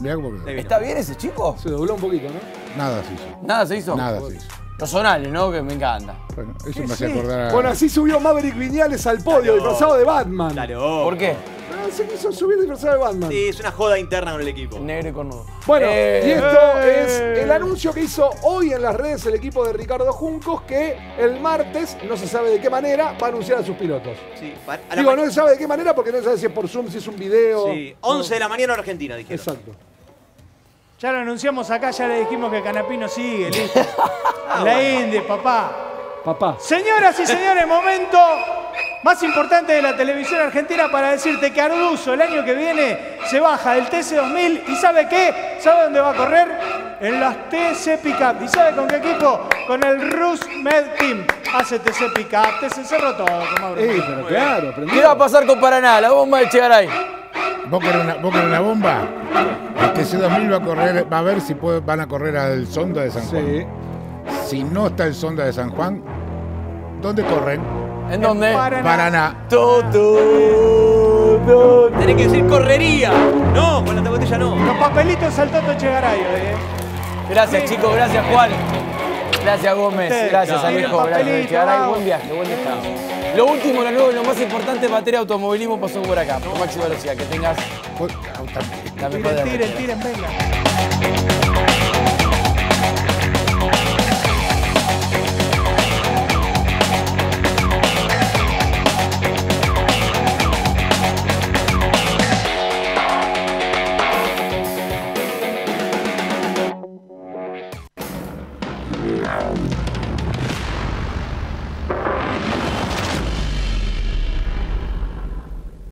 Mirá cómo quedó. ¿Está bien ese chico? Se dobló un poquito, ¿no? Nada se hizo. Nada se hizo. Nada se hizo. Los sonales, ¿no? Que me encanta. Bueno, eso me hace acordar a. Bueno, así subió Maverick Viñales al podio disfrazado de Batman. Claro. ¿Por qué? Ah, se quiso subir disfrazado de Batman. Sí, es una joda interna con el equipo. Negro y cornudo. Bueno, Eh, y esto eh. es el anuncio que hizo hoy en las redes el equipo de Ricardo Juncos que el martes, no se sabe de qué manera, va a anunciar a sus pilotos. Sí, pa- a la Digo, no se sabe de qué manera porque no se sabe si es por Zoom, si es un video. Sí, 11 de la mañana en Argentina, dijeron. Exacto. Ya lo anunciamos acá, ya le dijimos que Canapino sigue, *laughs* listo. la Indy, papá. Papá. Señoras y señores, momento más importante de la televisión argentina para decirte que Arduzo el año que viene se baja del TC2000 y ¿sabe qué? ¿Sabe dónde va a correr? En las TC Pickup. ¿Y sabe con qué equipo? Con el Rus Med Team. Hace TC Pickup, TC Cerro todo, comadre. Eh, pero claro, ¿Qué va a pasar con Paraná? La bomba de Chegaray. ¿Vos querés una, vos querés una bomba? El TC2000 va a correr, va a ver si puede- van a correr al Sonda de San Juan. Sí. Si no está el Sonda de San Juan, ¿dónde corren? ¿En dónde? Paraná. Paraná. Tu. Tenés que decir correría. No, con la botella no. Los papelitos al Toto Chegaray, eh. Gracias, chicos. Gracias, Juan. Gracias, Gómez. Gracias, el Gracias, papelito, Chegaray. vamos. Buen viaje, buen descanso. Lo último, lo nuevo y lo más importante en materia de automovilismo pasó por acá, por máxima velocidad. Que tengas la mejor de tiren, tiren, venga.